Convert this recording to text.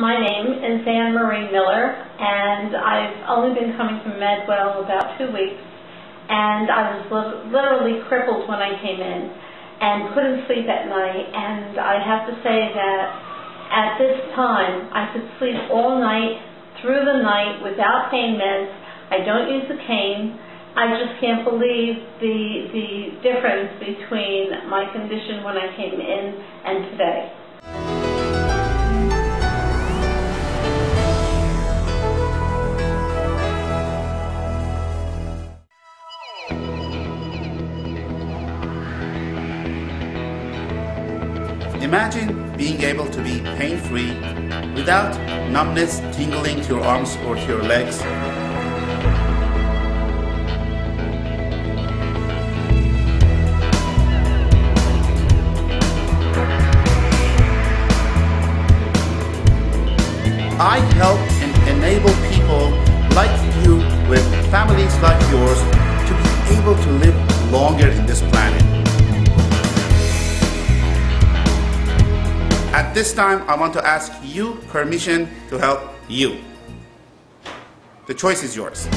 My name is Anne Marie Miller, and I've only been coming to Medwell about two weeks, and I was li- literally crippled when I came in and couldn't sleep at night, and I have to say that at this time I could sleep all night, through the night, without pain meds. I don't use a cane. I just can't believe the, the difference between my condition when I came in and today. Imagine being able to be pain-free without numbness tingling to your arms or to your legs. I help and enable people like you with families like yours to be able to live longer in this planet. At this time, I want to ask you permission to help you. The choice is yours.